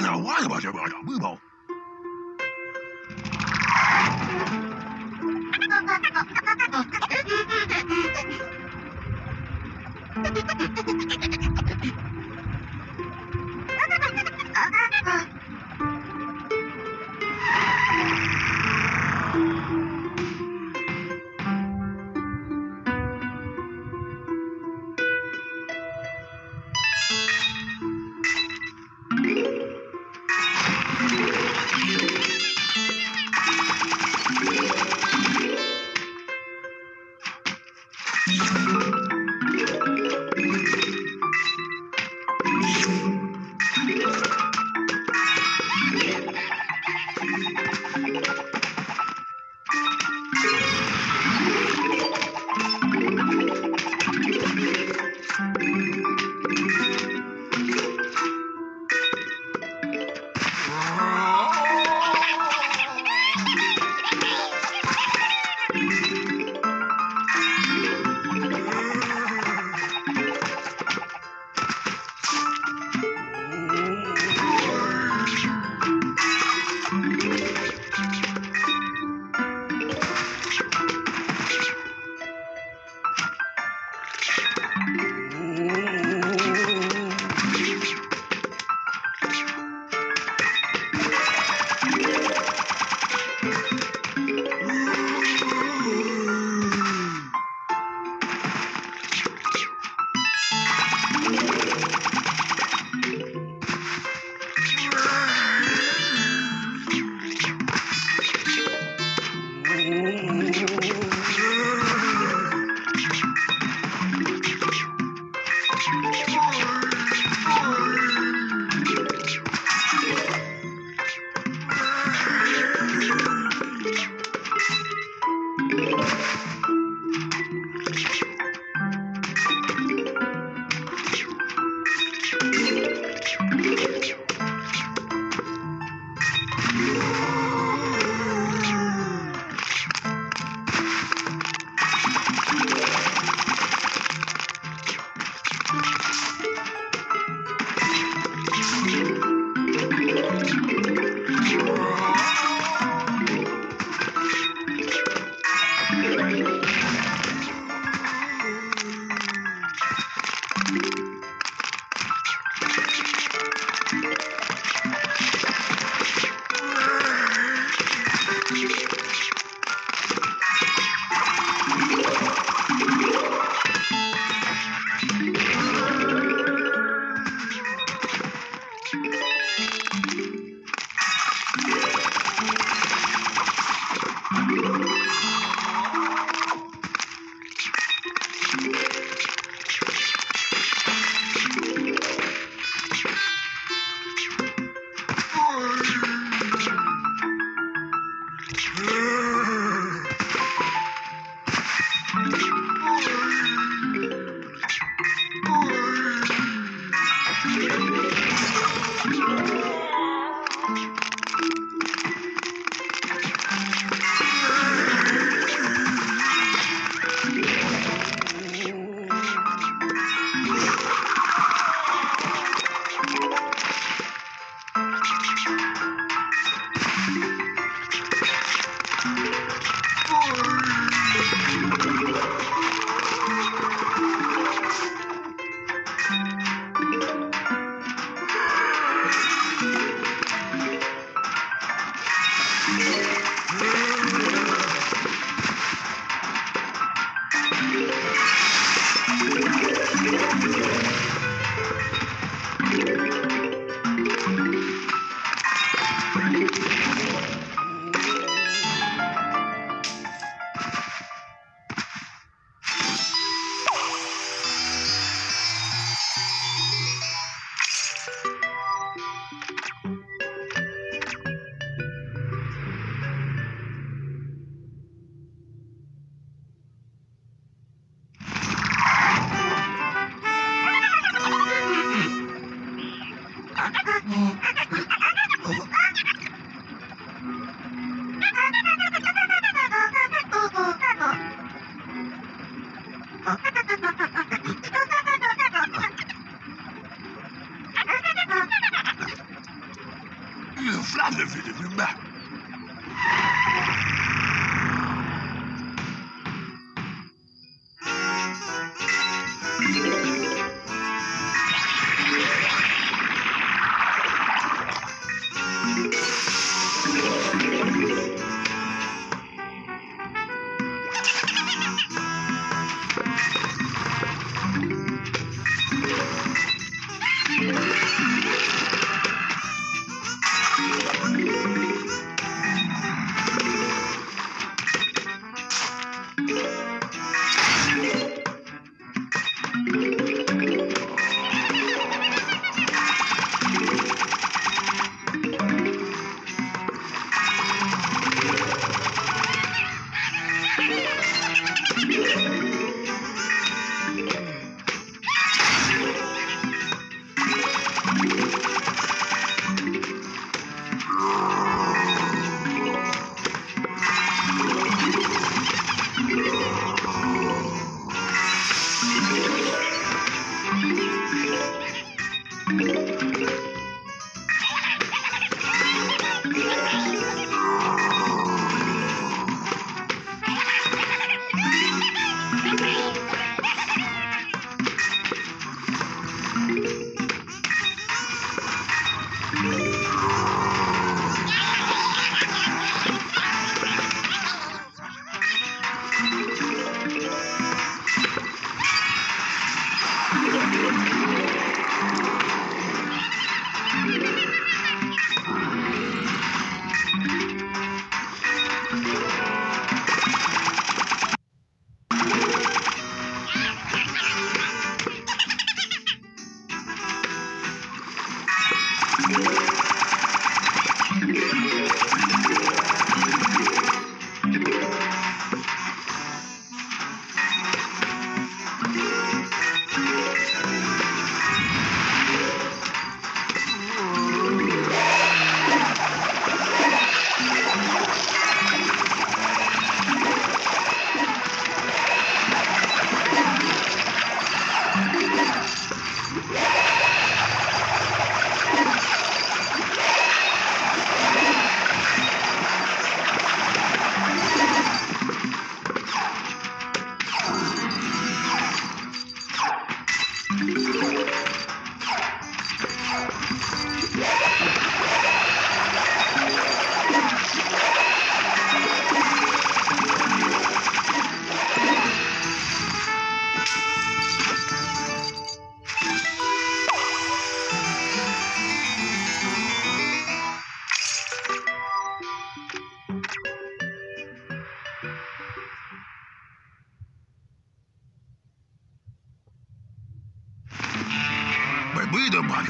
I know why about your Boobo. 买没得买